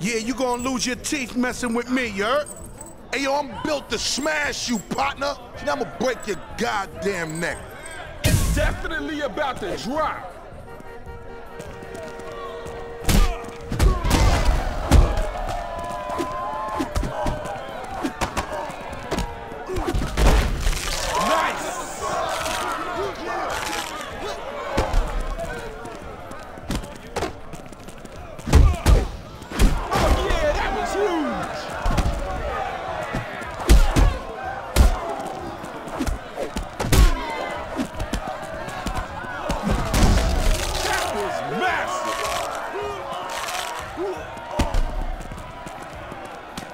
Yeah, you gonna lose your teeth messing with me, you heard? Hey, yo, I'm built to smash you, partner. And I'ma break your goddamn neck. It's definitely about to drop.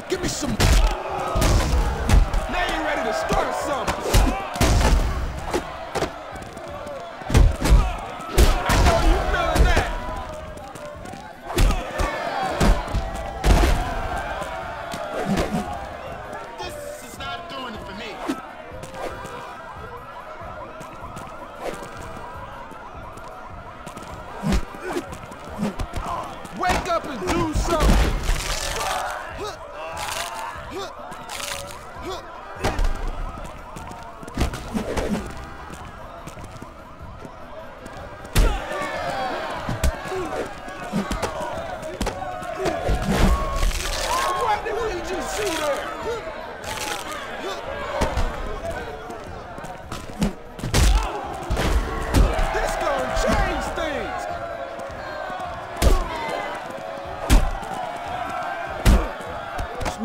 Give me some... Now you ready to start something.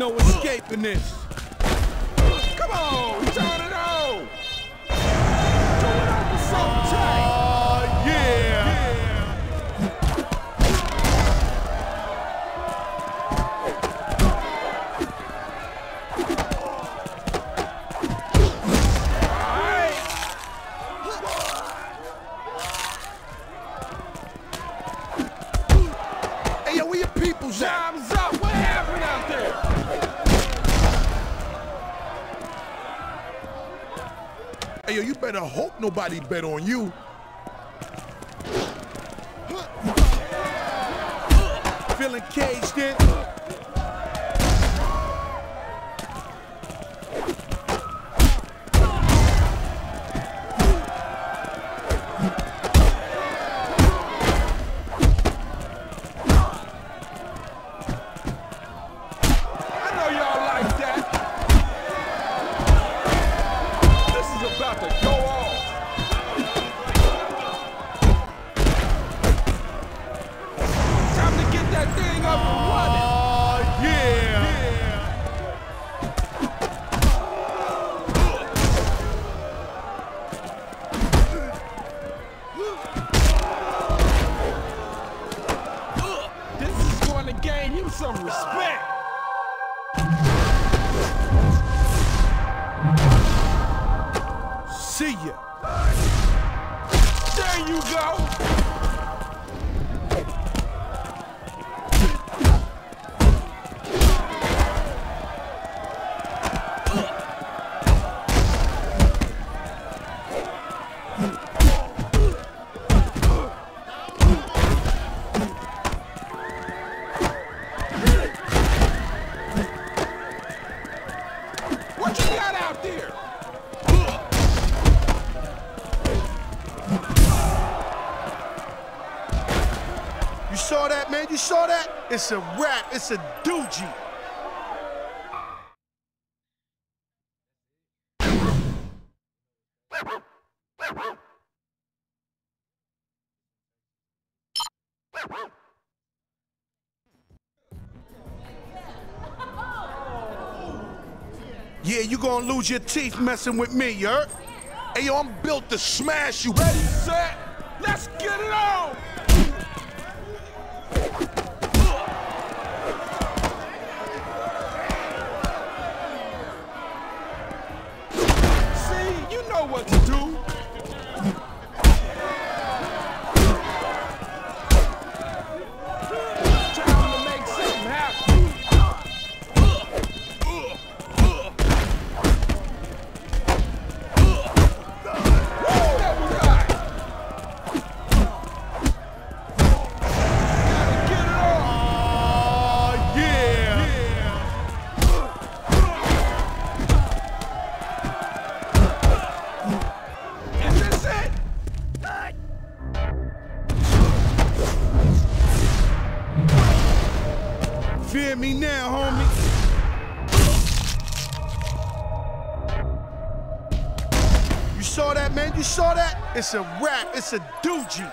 No escaping this. Come on, turn Hey, yo, you better hope nobody bet on you. Feeling caged in? Gain you some respect. See ya. There you go. That, man? You saw that? It's a rap. It's a doogie. Yeah, you gonna lose your teeth messing with me, you? Hey, yo, I'm built to smash you. Ready, set, let's get it on! Me now, homie. You saw that, man? You saw that? It's a rap. It's a doogie.